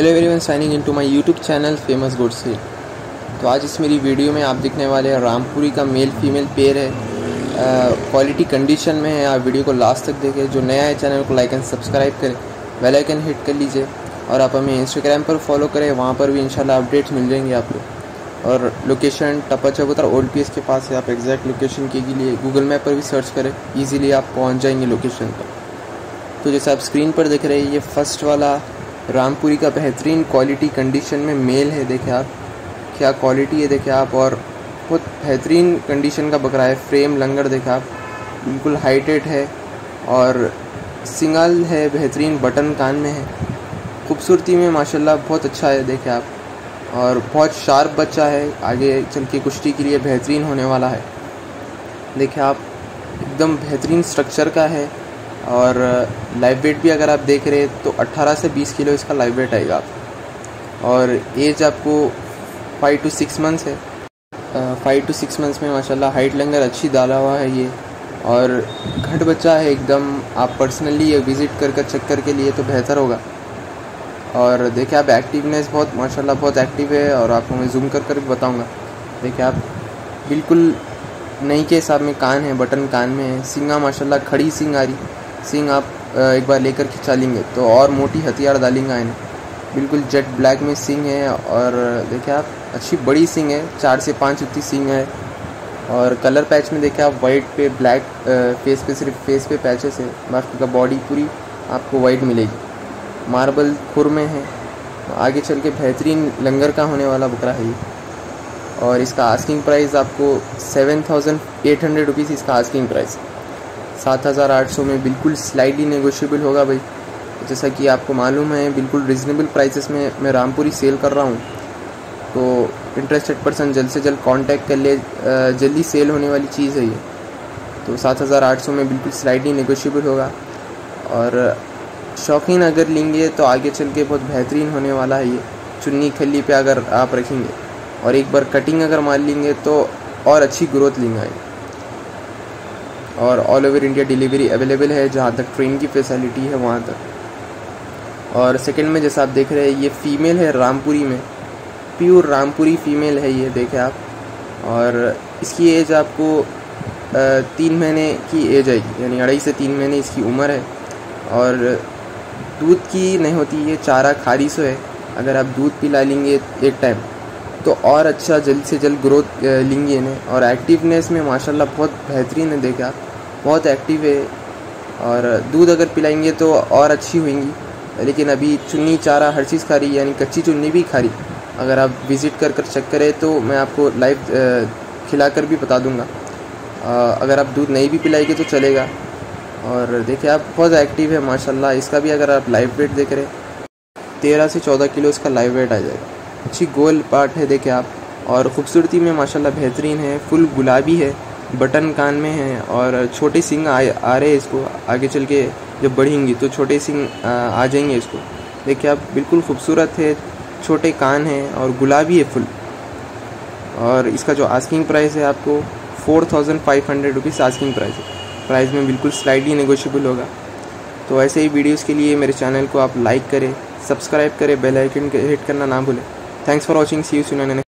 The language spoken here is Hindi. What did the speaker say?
Hello everyone signing into my YouTube channel famous good से तो आज इस मेरी वीडियो में आप देखने वाले हैं, रामपुरी का मेल फीमेल पेयर है। क्वालिटी कंडीशन में है। आप वीडियो को लास्ट तक देखें। जो नया है चैनल को लाइक एंड सब्सक्राइब करें। बेल आइकन हिट कर लीजिए। और आप हमें इंस्टाग्राम पर फॉलो करें। वहाँ पर भी इंशाल्लाह अपडेट्स मिल जाएँगे आपको और लोकेशन टपा चबूतर ओल्ड पी के पास है। आप एग्जैक्ट लोकेशन के लिए गूगल मैप पर भी सर्च करें। ईजिली आप पहुँच जाएँगे लोकेशन पर। तो जैसे आप स्क्रीन पर देख रहे हैं, ये फ़र्स्ट वाला रामपुरी का बेहतरीन क्वालिटी कंडीशन में मेल है, देखें आप। क्या क्वालिटी है, देखें आप, और बहुत बेहतरीन कंडीशन का बकरा है फ्रेम लंगर, देखें आप। बिल्कुल हाइटेड है, और सिंगल है, बेहतरीन बटन कान में है। खूबसूरती में, माशाल्लाह, बहुत अच्छा है, देखें आप। और बहुत शार्प बच्चा है, आगे चल के कुश्ती के लिए बेहतरीन होने वाला है। देखें आप, एकदम बेहतरीन स्ट्रक्चर का है। और लाइव वेट भी अगर आप देख रहे हैं तो 18 से 20 किलो इसका लाइव वेट आएगा। आप और एज आपको फाइव टू सिक्स मंथ्स है। फाइव टू सिक्स मंथ्स में माशाल्लाह हाइट लंगर अच्छी डाला हुआ है ये। और घट बच्चा है एकदम, आप पर्सनली विज़िट कर कर चेक करके लिए तो बेहतर होगा। और देखिए आप एक्टिवनेस बहुत, माशाल्लाह बहुत एक्टिव है और आपको मैं जूम कर कर भी बताऊँगा। देखिए आप बिल्कुल नई के हिसाब में कान है, बटन कान में है। सिंगा माशाल्लाह खड़ी सिंग आ रही सिंग आप एक बार लेकर खिंचा लेंगे। तो और मोटी हथियार डालेंगे इन्हें बिल्कुल जेट ब्लैक में सिंग है और देखिए आप, अच्छी बड़ी सिंग है, चार से पाँच उतनी सिंग है। और कलर पैच में देखिए आप, वाइट पे ब्लैक फेस पे सिर्फ़ फेस पे पैचेस है। बाकी का बॉडी पूरी आपको वाइट मिलेगी। मार्बल खुर में है। आगे चल के बेहतरीन लंगर का होने वाला बकरा है ये। और इसका आस्किंग प्राइस आपको seven thousand eight hundred rupees इसका आस्किंग प्राइस सात हज़ार आठ सौ में बिल्कुल स्लाइडली नेगोशिएबल होगा भाई। जैसा कि आपको मालूम है, बिल्कुल रिजनेबल प्राइसेस में मैं रामपुरी सेल कर रहा हूँ। तो इंटरेस्टेड पर्सन जल्द से जल्द कांटेक्ट कर ले जल्दी सेल होने वाली चीज़ है ये। तो सात हज़ार आठ सौ में बिल्कुल स्लाइडली नेगोशिएबल होगा। और, शौकीन अगर लेंगे तो आगे चल के बहुत बेहतरीन होने वाला है ये। चुन्नी खली पे अगर आप रखेंगे। और एक बार कटिंग अगर मान लेंगे तो और अच्छी ग्रोथ लेंगे। और all over India delivery available है, जहाँ तक ट्रेन की फैसिलिटी है, वहाँ तक। और सेकंड में जैसा आप देख रहे हैं, ये फ़ीमेल है रामपुरी में। प्योर रामपुरी फ़ीमेल है ये, देखें आप। और इसकी एज आपको तीन महीने की एज आएगी यानी अढ़ाई से तीन महीने इसकी उम्र है। और दूध की नहीं होती, ये चारा खारिश है। अगर आप दूध पिला लेंगे एक टाइम तो और अच्छा जल्द से जल्द ग्रोथ लेंगे इन्हें। और एक्टिवनेस में माशाल्लाह बहुत बेहतरीन है देखे बहुत एक्टिव है। और दूध अगर पिलाएँगे तो और अच्छी होंगी। लेकिन अभी चुन्नी, चारा हर चीज़ खा रही यानी कच्ची चुन्नी भी खा रही। अगर आप विज़िट कर कर चेक करें तो मैं आपको लाइव खिला कर भी बता दूँगा। अगर आप दूध नहीं भी पिलाएँगे तो चलेगा। और देखिए आप, बहुत एक्टिव है, माशाल्लाह। इसका भी अगर आप लाइव वेट देख रहे तेरह से चौदह किलो इसका लाइव वेट आ जाएगा। अच्छी गोल पार्ट है देखे आप। और ख़ूबसूरती में माशाल्लाह बेहतरीन है। फुल गुलाबी है बटन कान में है और छोटे सिंग आ, आ रहे हैं इसको आगे चल के जब बढ़ेंगी तो छोटे सिंग आ, आ जाएँगे इसको। देखिए आप बिल्कुल खूबसूरत है छोटे कान हैं और गुलाबी है फुल। और इसका जो आस्किंग प्राइस है आपको four thousand five hundred rupees asking price है। प्राइस में बिल्कुल स्लाइडली नेगोशियबल होगा। तो ऐसे ही वीडियोज़ के लिए मेरे चैनल को आप लाइक करें सब्सक्राइब करें बेल आइकन हिट करना ना भूलें। Thanks for watching see you सुना